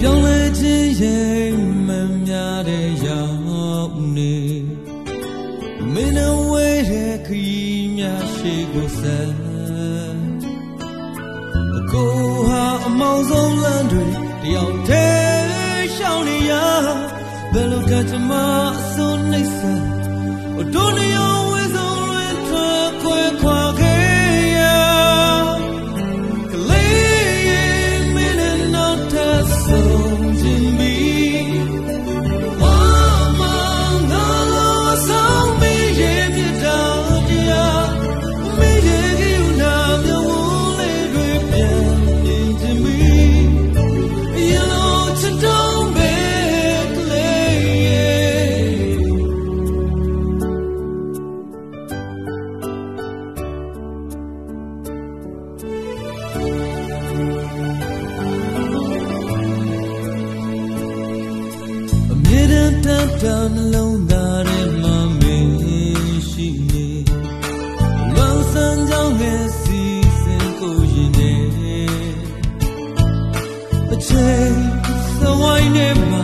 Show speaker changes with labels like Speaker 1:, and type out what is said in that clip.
Speaker 1: ပြောင်းလဲခြင်းရဲ့မမြတဲ့ရောက်နေမင်းအဝဲတဲ့ခရီးများရှိကိုဆန်းအကိုဟာအမောင်ဆုံးလမ်းတွေတယောက်တည်းရှောင်နေရဘယ်လိုကတည်းမှအစွန်းနှိမ့်ဆန်း တန်တန်နှလုံးသားထဲမှာမင်းရှိနေမောင်စံကြောင့်ငယ်စီစဉ်ကိုရင်နေအချိန်သဝိုင်းထဲမှာ